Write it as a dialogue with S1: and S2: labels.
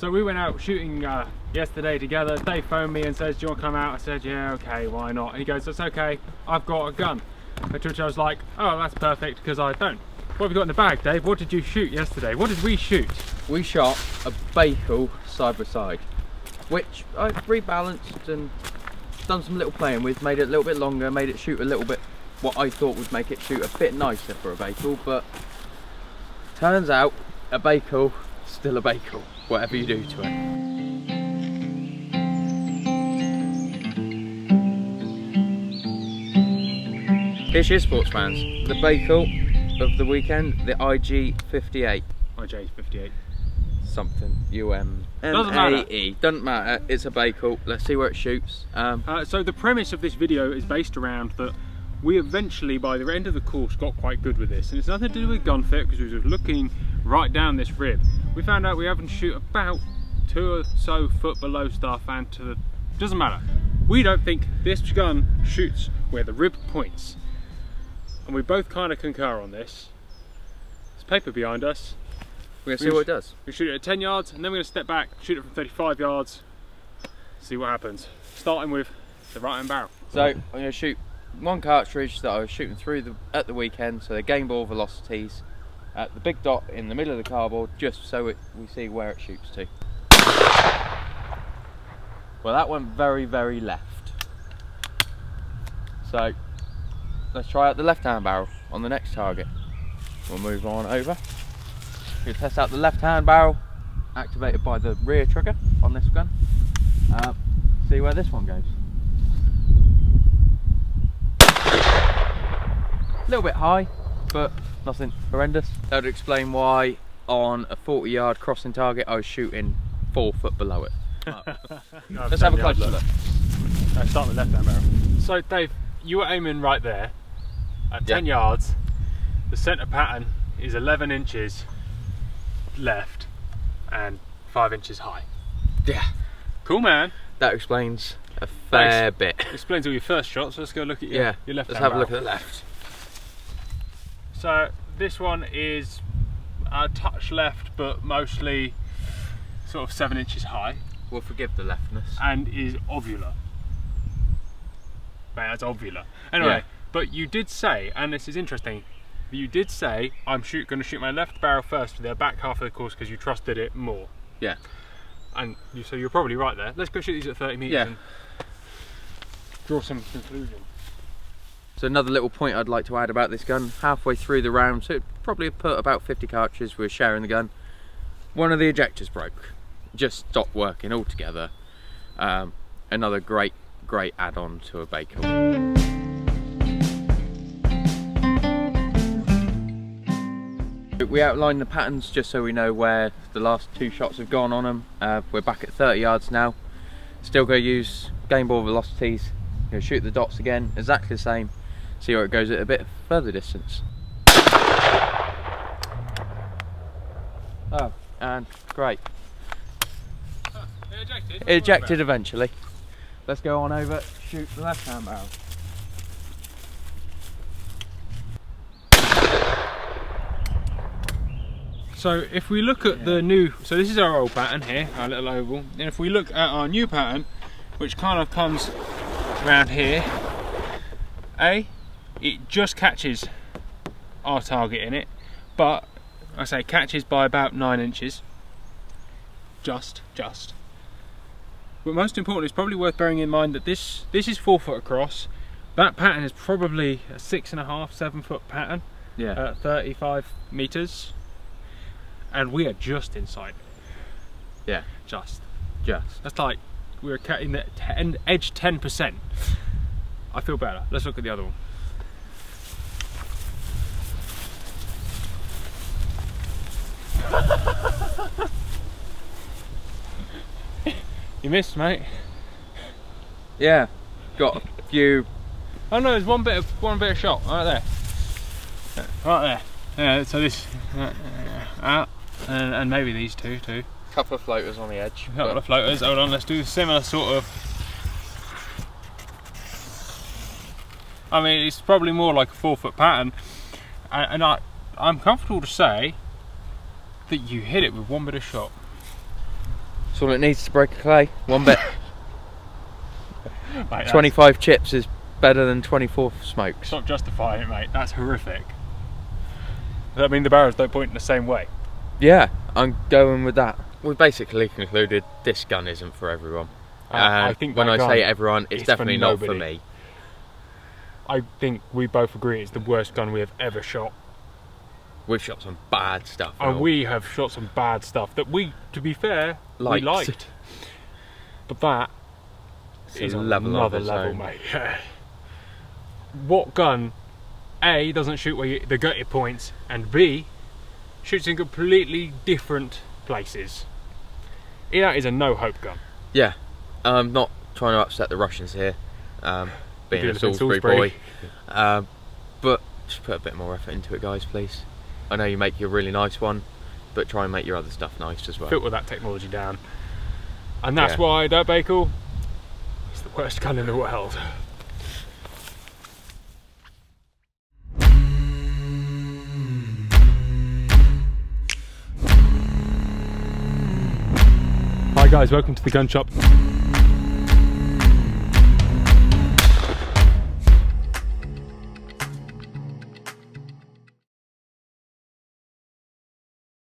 S1: So we went out shooting uh, yesterday together. Dave phoned me and says, do you want to come out? I said, yeah, okay, why not? And he goes, it's okay, I've got a gun. To which I was like, oh, that's perfect, because I don't. What have you got in the bag, Dave? What did you shoot yesterday? What did we shoot?
S2: We shot a Baikal side by side, which I rebalanced and done some little playing with, made it a little bit longer, made it shoot a little bit what I thought would make it shoot a bit nicer for a Baikal, but turns out a Baikal still a Baikal, whatever you do to it. Here's your sports fans, the Baikal of the weekend, the IG58.
S1: IJ58.
S2: Something, UM.
S1: Doesn't matter.
S2: Doesn't matter, it's a Baikal. Let's see where it shoots. Um,
S1: Uh, so the premise of this video is based around that we eventually, by the end of the course, got quite good with this. And it's nothing to do with gun fit, because we were looking right down this rib. We found out we haven't shoot about two or so foot below stuff and to the... Doesn't matter. We don't think this gun shoots where the rib points. And we both kind of concur on this. There's paper behind us.
S2: we're gonna see what it does.
S1: We shoot it at 10 yards and then we're going to step back, shoot it from 35 yards, see what happens. Starting with the right hand barrel.
S2: So I'm gonna shoot one cartridge that I was shooting through the, at the weekend, so the Gamebore velocities at the big dot in the middle of the cardboard, just so it, we see where it shoots to. Well, that went very, very left. So let's try out the left-hand barrel on the next target. We'll move on over. We'll test out the left-hand barrel, activated by the rear trigger on this gun. Uh, see where this one goes. A little bit high, but nothing horrendous. That would explain why on a 40 yard crossing target I was shooting four foot below it. Let's have a closer look.
S1: No, start with left hand barrel. So Dave, you were aiming right there at 10
S2: Yeah.
S1: yards. The centre pattern is 11 inches left and 5 inches high.
S2: Yeah.
S1: Cool man.
S2: That explains a fair bit.
S1: Explains all your first shots. Let's go look at your,
S2: Yeah,
S1: your left
S2: let's
S1: hand
S2: have a look at the left.
S1: So this one is a touch left, but mostly sort of seven inches high,
S2: We'll forgive the leftness.
S1: and is ovular. Right, that's ovular. Anyway,
S2: Yeah.
S1: but you did say, and this is interesting, you did say I'm shoot, going to shoot my left barrel first for the back half of the course because you trusted it more.
S2: Yeah.
S1: And you, so you're probably right there. Let's go shoot these at 30 meters
S2: Yeah.
S1: and draw some conclusion.
S2: So another little point I'd like to add about this gun, halfway through the round, so it probably put about 50 cartridges, we were sharing the gun. One of the ejectors broke, just stopped working altogether. Um, another great, great add-on to a Baikal. We outlined the patterns just so we know where the last two shots have gone on them. Uh, we're back at 30 yards now. Still going to use Gamebore velocities. Shoot the dots again, exactly the same. See where it goes at a bit further distance. Oh, and great.
S1: ejected?
S2: Ejected eventually. Let's go on over, shoot the left hand barrel.
S1: So if we look at the new, so this is our old pattern here, our little oval, and if we look at our new pattern, which kind of comes around here, A, it just catches our target in it, but I say catches by about nine inches, just, just. But most important, it's probably worth bearing in mind that this this is four foot across. That pattern is probably a six and a half, seven foot pattern
S2: Yeah.
S1: at 35 meters and we are just inside
S2: yeah,
S1: just
S2: just.
S1: that's like we're cutting the ten, edge 10% I feel better let's look at the other one you missed mate
S2: Yeah, got a few.
S1: oh no there's one bit of one bit of shot right there right there yeah so this uh, out and, and maybe these two too
S2: Couple of floaters on the edge.
S1: A couple of floaters. Hold on, let's do a similar sort of. I mean, it's probably more like a four foot pattern, and, and I, I'm comfortable to say that you hit it with one bit of shot.
S2: That's all it needs to break a clay. One bit.
S1: Mate,
S2: 25 chips is better than 24 smokes.
S1: Stop justifying it, mate. That's horrific. Does that mean the barrels don't point in the same way?
S2: Yeah, I'm going with that. We basically concluded this gun isn't for everyone.
S1: Uh, I think
S2: when I say everyone, it's
S1: is for
S2: definitely not for me.
S1: I think we both agree it's the worst gun we have ever shot.
S2: We've shot some bad stuff. and
S1: we have shot some bad stuff that we, to be fair,
S2: Liked.
S1: we liked. But that
S2: It's
S1: is
S2: a
S1: on
S2: level
S1: another level,
S2: own.
S1: mate. Yeah. What gun, A, doesn't shoot where you, the gut points, and B, shoots in completely different places? That is a no-hope gun.
S2: Yeah, I'm not trying to upset the Russians here, um, being a Salisbury,
S1: Salisbury.
S2: boy. Um, but just put a bit more effort into it, guys, please. I know you make your really nice one, but try and make your other stuff nice as well.
S1: Filter that technology down. And that's
S2: Yeah.
S1: why that Baikal is the worst gun in the world. Hi guys, welcome to the gun shop.